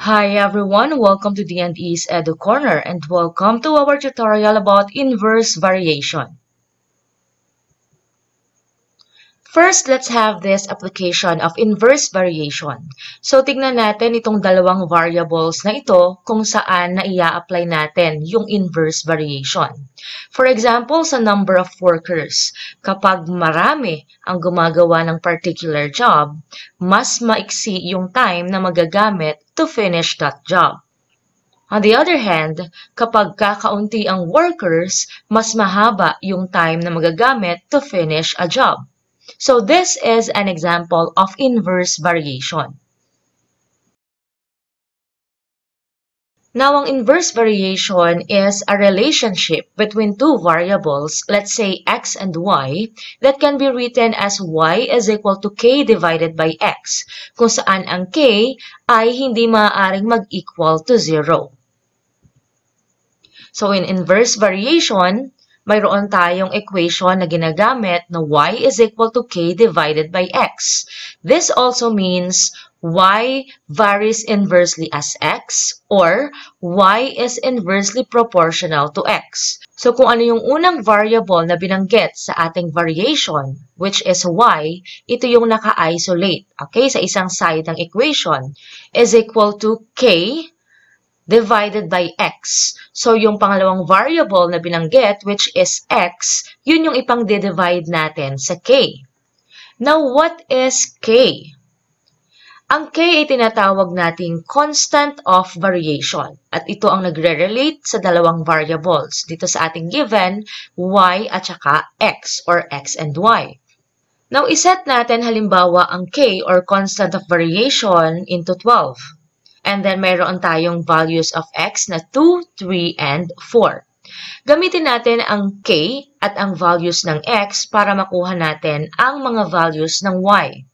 Hi everyone, welcome to D&E's Edu Corner and welcome to our tutorial about inverse variation. First, let's have this application of inverse variation. So, tignan natin itong dalawang variables na ito kung saan na ia-apply natin yung inverse variation. For example, sa number of workers, kapag marami ang gumagawa ng particular job, mas maiksi yung time na magagamit to finish that job. On the other hand, kapag kakaunti ang workers, mas mahaba yung time na magagamit to finish a job. So this is an example of inverse variation. Now, ang inverse variation is a relationship between two variables, let's say x and y, that can be written as y is equal to k divided by x, kung saan ang k ay hindi maaaring mag-equal to 0. So, in inverse variation, mayroon tayong equation na ginagamit na y is equal to k divided by x. This also means y varies inversely as x or y is inversely proportional to x. So kung ano yung unang variable na binanggit sa ating variation, which is y, ito yung naka-isolate, okay, sa isang side ng equation, is equal to k divided by x. So, yung pangalawang variable na binanggit, which is x, yun yung ipang-divide natin sa k. Now, what is k? Ang k ay tinatawag nating constant of variation. At ito ang nagre-relate sa dalawang variables. Dito sa ating given, y at saka x, or x and y. Now, iset natin halimbawa ang k or constant of variation into 12. And then, mayroon tayong values of x na 2, 3, and 4. Gamitin natin ang k at ang values ng x para makuha natin ang mga values ng y.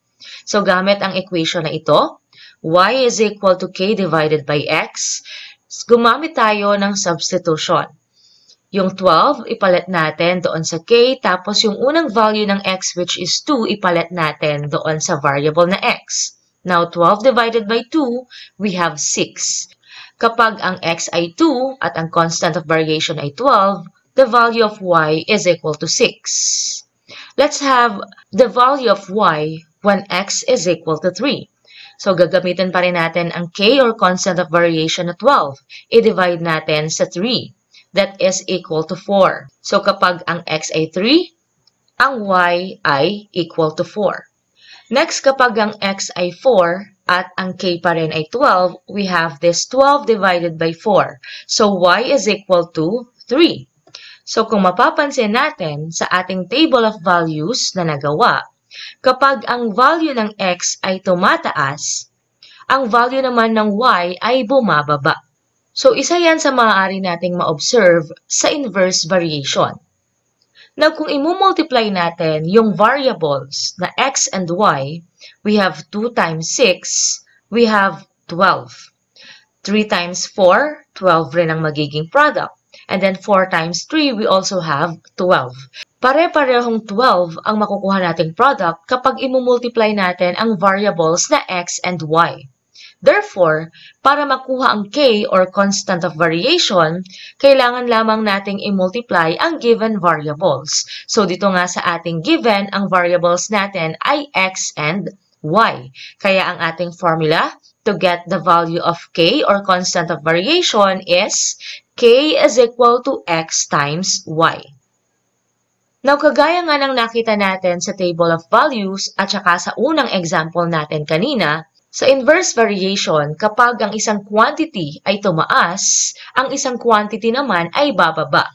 So, gamit ang equation na ito, y is equal to k divided by x, gumamit tayo ng substitution. Yung 12, ipalit natin doon sa k, tapos yung unang value ng x, which is 2, ipalit natin doon sa variable na x. Now, 12 divided by 2, we have 6. Kapag ang x ay 2 at ang constant of variation ay 12, the value of y is equal to 6. Let's have the value of y when x is equal to 3. So, gagamitin pa rin natin ang k or constant of variation na 12. I-divide natin sa 3. That is equal to 4. So, kapag ang x ay 3, ang y ay equal to 4. Next, kapag ang x ay 4 at ang k pa rin ay 12, we have this 12 divided by 4. So, y is equal to 3. So, kung mapapansin natin sa ating table of values na nagawa, kapag ang value ng x ay tumataas, ang value naman ng y ay bumababa. So, isa yan sa maaari nating ma-observe sa inverse variation. Now, kung i-multiply natin yung variables na x and y, we have 2 times 6, we have 12. 3 times 4, 12 rin ang magiging product. And then 4 times 3, we also have 12. Pare-parehong 12 ang makukuha nating product kapag i-multiply natin ang variables na x and y. Therefore, para makuha ang k or constant of variation, kailangan lamang nating i-multiply ang given variables. So dito nga sa ating given, ang variables natin ay x and y. Kaya ang ating formula to get the value of k or constant of variation is k is equal to x times y. Now, kagaya nga ng nakita natin sa table of values at saka sa unang example natin kanina, sa inverse variation, kapag ang isang quantity ay tumaas, ang isang quantity naman ay bababa.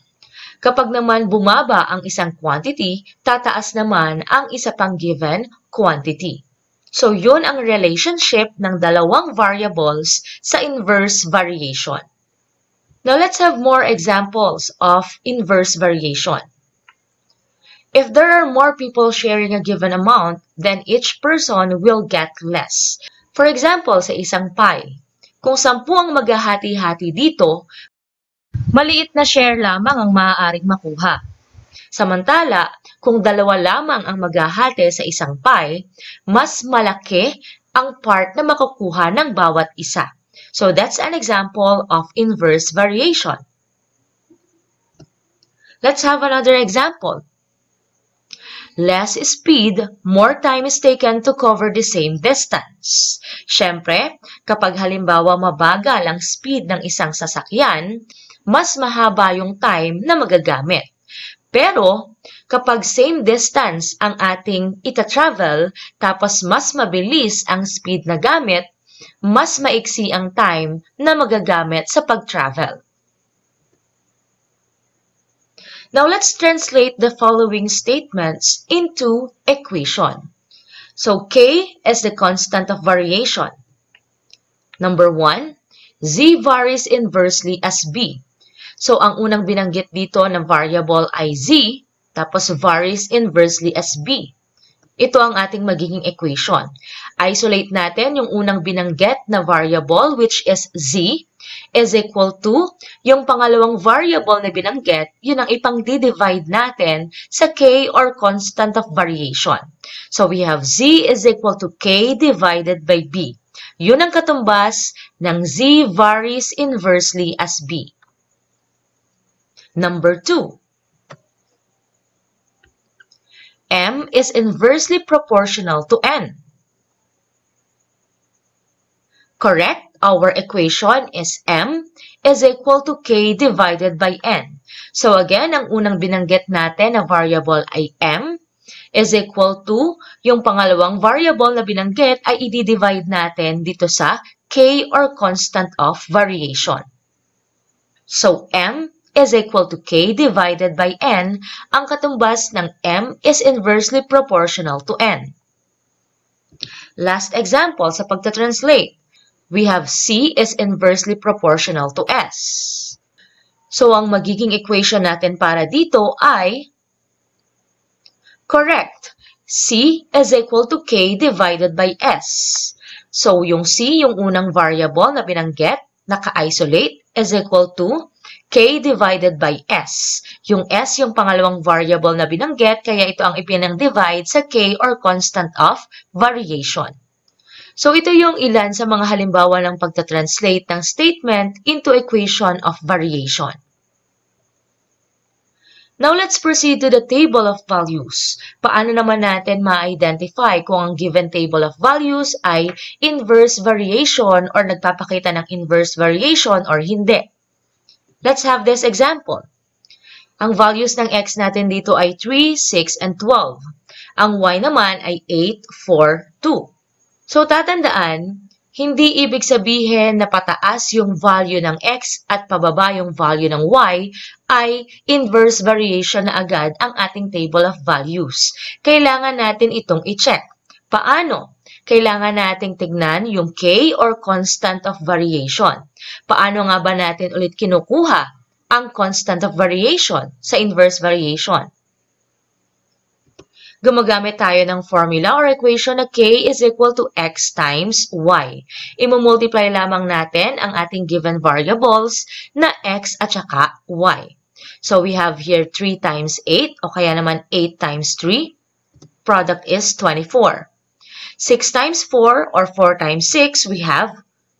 Kapag naman bumaba ang isang quantity, tataas naman ang isa pang given quantity. So, yun ang relationship ng dalawang variables sa inverse variation. Now, let's have more examples of inverse variation. If there are more people sharing a given amount, then each person will get less. For example, sa isang pie, kung sampu ang maghahati-hati dito, maliit na share lamang ang maaaring makuha. Samantala, kung dalawa lamang ang maghahati sa isang pie, mas malaki ang part na makukuha ng bawat isa. So that's an example of inverse variation. Let's have another example. Less speed, more time is taken to cover the same distance. Siyempre, kapag halimbawa mabagal ang speed ng isang sasakyan, mas mahaba yung time na magagamit. Pero, kapag same distance ang ating ita-travel, tapos mas mabilis ang speed na gamit, mas maiksi ang time na magagamit sa pag-travel. Now let's translate the following statements into equation. So K is the constant of variation. Number 1, Z varies inversely as B. So, ang unang binanggit dito ng variable ay z, tapos varies inversely as b. Ito ang ating magiging equation. Isolate natin yung unang binanggit na variable which is z is equal to yung pangalawang variable na binanggit, yun ang ipang-divide natin sa k or constant of variation. So we have z is equal to k divided by b. Yun ang katumbas ng z varies inversely as b. Number 2. M is inversely proportional to N. Correct? Our equation is M is equal to K divided by N. So again, ang unang binanggit natin na variable ay M is equal to yung pangalawang variable na binanggit ay i-divide natin dito sa K or constant of variation. So M is equal to k divided by n, ang katumbas ng m is inversely proportional to n. Last example sa pagta-translate. We have c is inversely proportional to s. So, ang magiging equation natin para dito ay correct. c is equal to k divided by s. So, yung c, yung unang variable na binanggit, naka-isolate, is equal to k divided by s. Yung s yung pangalawang variable na binanggit, kaya ito ang ipinang-divide sa k or constant of variation. So ito yung ilan sa mga halimbawa ng pagta-translate ng statement into equation of variation. Now let's proceed to the table of values. Paano naman natin ma-identify kung ang given table of values ay inverse variation or nagpapakita ng inverse variation or hindi? Let's have this example. Ang values ng x natin dito ay 3, 6, and 12. Ang y naman ay 8, 4, 2. So tatandaan, hindi ibig sabihin na pataas yung value ng x at pababa yung value ng y ay inverse variation na agad ang ating table of values. Kailangan natin itong i-check. Paano? kailangan nating tignan yung K or constant of variation. Paano nga ba natin ulit kinukuha ang constant of variation sa inverse variation? Gumagamit tayo ng formula or equation na K is equal to X times Y. Imumultiply lamang natin ang ating given variables na X at saka Y. So we have here 3 times 8 o kaya naman 8 times 3. Product is 24. 6 times 4 or 4 times 6, we have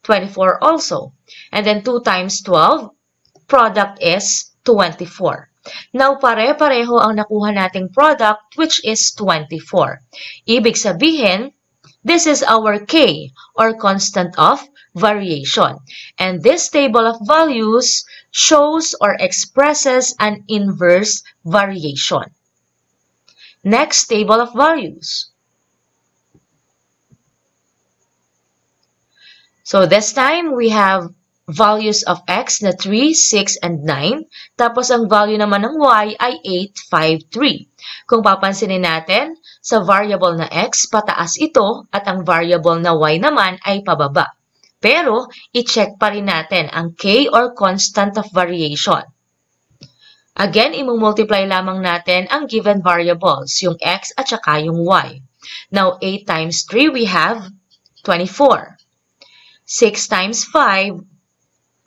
24 also. And then 2 times 12, product is 24. Now, pare-pareho ang nakuha nating product which is 24. Ibig sabihin, this is our K or constant of variation. And this table of values shows or expresses an inverse variation. Next table of values. So this time, we have values of x na 3, 6, and 9. Tapos ang value naman ng y ay 8, 5, 3. Kung papansinin natin, sa variable na x, pataas ito at ang variable na y naman ay pababa. Pero, i-check pa rin natin ang k or constant of variation. Again, imumultiply lamang natin ang given variables, yung x at saka yung y. Now, 8 times 3, we have 24. 6 times 5,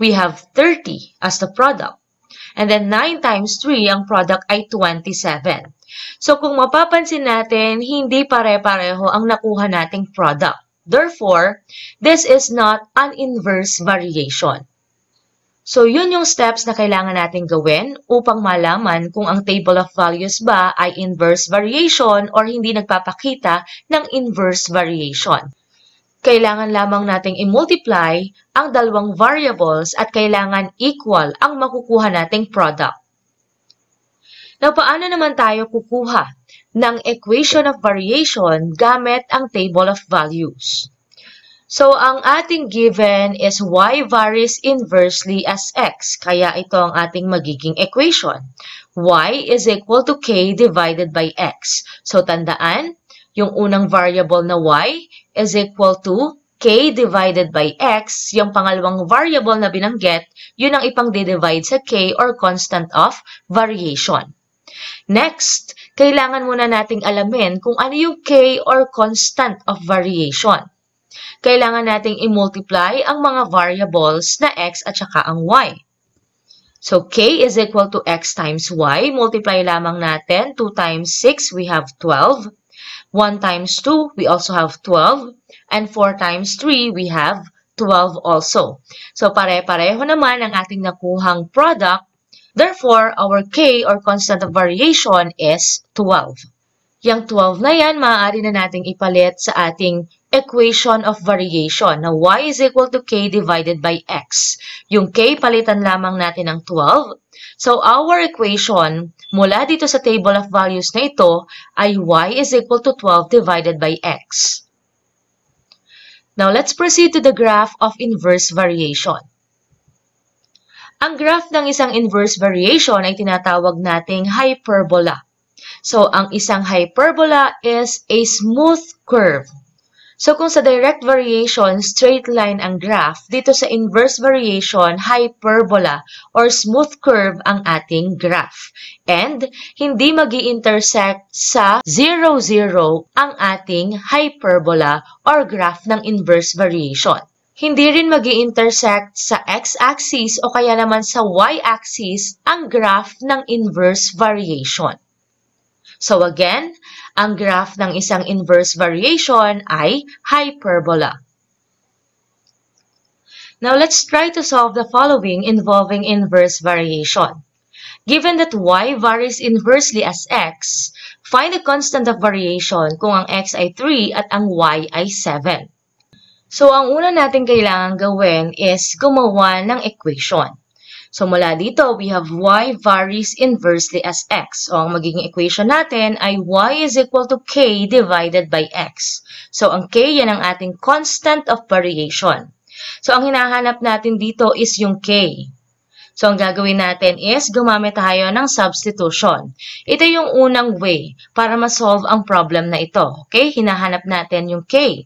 we have 30 as the product. And then 9 times 3, ang product ay 27. So kung mapapansin natin, hindi pare-pareho ang nakuha nating product. Therefore, this is not an inverse variation. So, yun yung steps na kailangan natin gawin upang malaman kung ang table of values ba ay inverse variation or hindi nagpapakita ng inverse variation. Kailangan lamang nating i-multiply ang dalawang variables at kailangan equal ang makukuha nating product. Now, paano naman tayo kukuha ng equation of variation gamit ang table of values? So, ang ating given is y varies inversely as x. Kaya ito ang ating magiging equation. y is equal to k divided by x. So, tandaan, yung unang variable na y is equal to k divided by x. Yung pangalawang variable na binanggit, yun ang ipang-divide sa k or constant of variation. Next, kailangan muna nating alamin kung ano yung k or constant of variation kailangan nating i-multiply ang mga variables na x at saka ang y. So, k is equal to x times y. Multiply lamang natin. 2 times 6, we have 12. 1 times 2, we also have 12. And 4 times 3, we have 12 also. So, pare-pareho naman ang ating nakuhang product. Therefore, our k or constant of variation is 12. Yang 12 na yan, maaari na nating ipalit sa ating equation of variation na y is equal to k divided by x. Yung k, palitan lamang natin ng 12. So, our equation mula dito sa table of values na ito ay y is equal to 12 divided by x. Now, let's proceed to the graph of inverse variation. Ang graph ng isang inverse variation ay tinatawag nating hyperbola. So, ang isang hyperbola is a smooth curve So kung sa direct variation, straight line ang graph, dito sa inverse variation, hyperbola or smooth curve ang ating graph. And hindi mag intersect sa 0, 0 ang ating hyperbola or graph ng inverse variation. Hindi rin mag intersect sa x-axis o kaya naman sa y-axis ang graph ng inverse variation. So again, ang graph ng isang inverse variation ay hyperbola. Now let's try to solve the following involving inverse variation. Given that y varies inversely as x, find the constant of variation kung ang x ay 3 at ang y ay 7. So, ang una natin kailangan gawin is gumawa ng equation. So, mula dito, we have y varies inversely as x. So, ang magiging equation natin ay y is equal to k divided by x. So, ang k, yan ang ating constant of variation. So, ang hinahanap natin dito is yung k. So, ang gagawin natin is gumamit tayo ng substitution. Ito yung unang way para ma-solve ang problem na ito. Okay? Hinahanap natin yung k.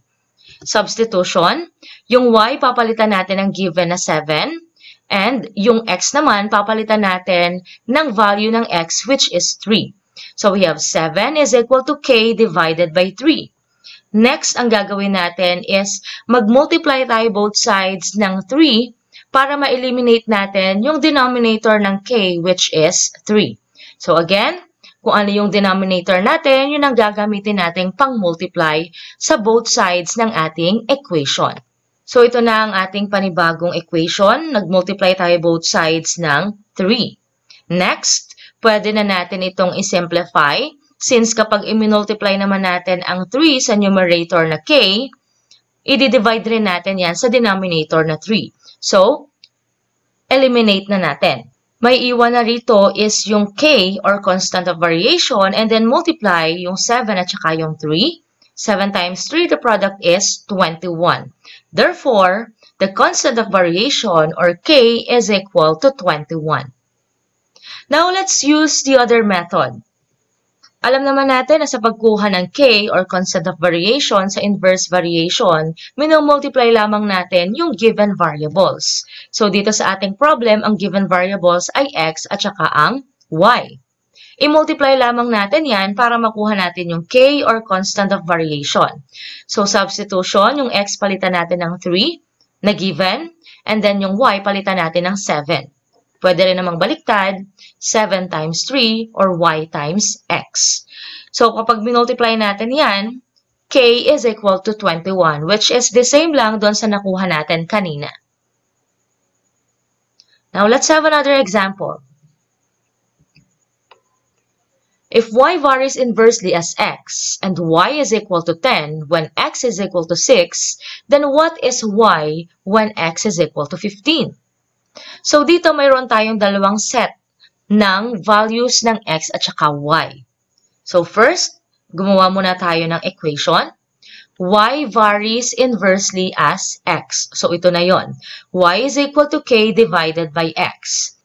Substitution. Yung y, papalitan natin ng given na 7. And yung x naman, papalitan natin ng value ng x which is 3. So we have 7 is equal to k divided by 3. Next, ang gagawin natin is mag-multiply tayo both sides ng 3 para ma-eliminate natin yung denominator ng k which is 3. So again, kung ano yung denominator natin, yun ang gagamitin natin pang-multiply sa both sides ng ating equation. So, ito na ang ating panibagong equation. Nag-multiply tayo both sides ng 3. Next, pwede na natin itong i-simplify. Since kapag i-multiply naman natin ang 3 sa numerator na k, i-divide rin natin yan sa denominator na 3. So, eliminate na natin. May iwan na rito is yung k or constant of variation and then multiply yung 7 at saka yung 3. 7 times 3, the product is 21. Therefore, the constant of variation or k is equal to 21. Now, let's use the other method. Alam naman natin na sa pagkuha ng k or constant of variation sa inverse variation, minomultiply lamang natin yung given variables. So, dito sa ating problem, ang given variables ay x at saka ang y. I-multiply lamang natin yan para makuha natin yung k or constant of variation. So, substitution, yung x palitan natin ng 3 na given, and then yung y palitan natin ng 7. Pwede rin namang baliktad, 7 times 3 or y times x. So, kapag minultiply natin yan, k is equal to 21, which is the same lang doon sa nakuha natin kanina. Now, let's have another example. If y varies inversely as x and y is equal to 10 when x is equal to 6, then what is y when x is equal to 15? So dito mayroon tayong dalawang set ng values ng x at saka y. So first, gumawa muna tayo ng equation. y varies inversely as x. So ito na yon. y is equal to k divided by x.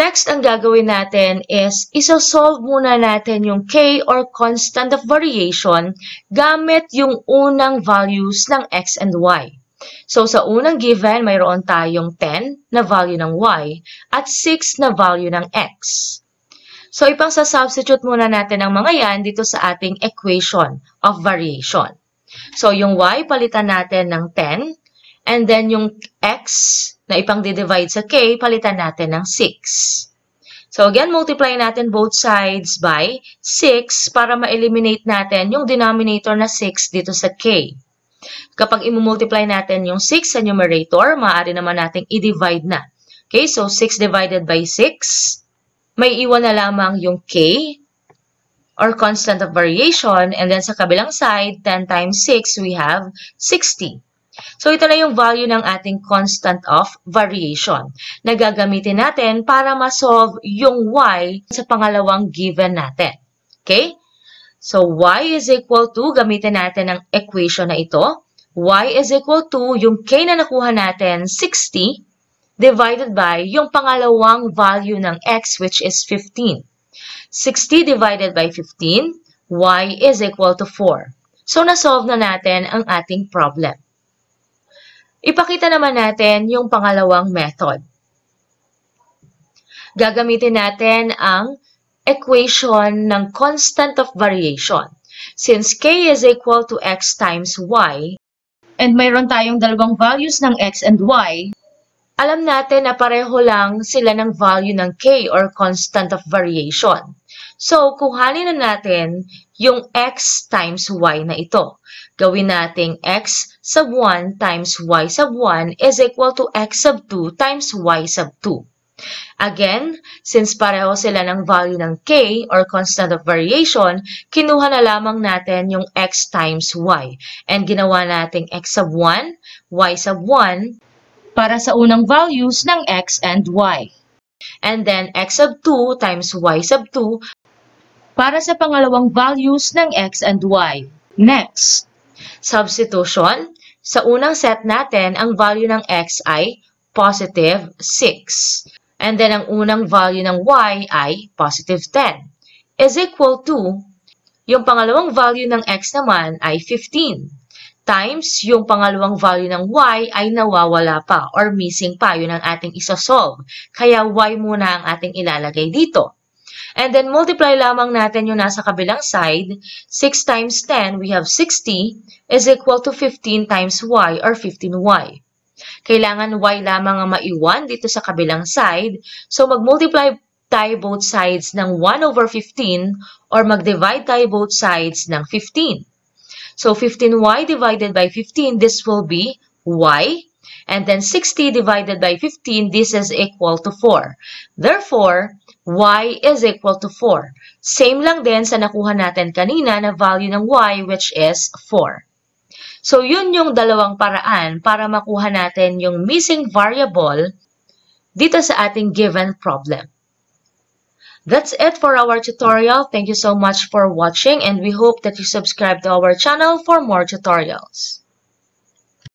Next, ang gagawin natin is isosolve muna natin yung k or constant of variation gamit yung unang values ng x and y. So, sa unang given, mayroon tayong 10 na value ng y at 6 na value ng x. So, ipang sa-substitute muna natin ang mga yan dito sa ating equation of variation. So, yung y, palitan natin ng 10. And then, yung x na ipang divide sa k, palitan natin ng 6. So again, multiply natin both sides by 6 para ma-eliminate natin yung denominator na 6 dito sa k. Kapag i-multiply natin yung 6 sa numerator, maaari naman nating i-divide na. Okay, so 6 divided by 6, may iwan na lamang yung k or constant of variation. And then sa kabilang side, 10 times 6, we have 60. So, ito na yung value ng ating constant of variation na gagamitin natin para ma-solve yung y sa pangalawang given natin. Okay? So, y is equal to, gamitin natin ang equation na ito. y is equal to, yung k na nakuha natin, 60, divided by yung pangalawang value ng x, which is 15. 60 divided by 15, y is equal to 4. So, na-solve na natin ang ating problem. Ipakita naman natin yung pangalawang method. Gagamitin natin ang equation ng constant of variation. Since k is equal to x times y, and mayroon tayong dalawang values ng x and y, alam natin na pareho lang sila ng value ng k or constant of variation. So, kuhanin na natin yung x times y na ito. Gawin nating x sub 1 times y sub 1 is equal to x sub 2 times y sub 2. Again, since pareho sila ng value ng k or constant of variation, kinuha na lamang natin yung x times y. And ginawa nating x sub 1, y sub 1 para sa unang values ng x and y. And then x sub 2 times y sub 2 para sa pangalawang values ng x and y. Next, substitution. Sa unang set natin, ang value ng x ay positive 6. And then ang unang value ng y ay positive 10. Is equal to, yung pangalawang value ng x naman ay 15 times yung pangalawang value ng y ay nawawala pa or missing pa. Yun ang ating isosolve. Kaya y muna ang ating ilalagay dito. And then multiply lamang natin yung nasa kabilang side. 6 times 10, we have 60 is equal to 15 times y or 15y. Kailangan y lamang ang maiwan dito sa kabilang side. So mag-multiply tayo both sides ng 1 over 15 or mag-divide tayo both sides ng 15. So 15y divided by 15, this will be y. And then 60 divided by 15, this is equal to 4. Therefore, y is equal to 4. Same lang din sa nakuha natin kanina na value ng y which is 4. So, yun yung dalawang paraan para makuha natin yung missing variable dito sa ating given problem. That's it for our tutorial. Thank you so much for watching and we hope that you subscribe to our channel for more tutorials.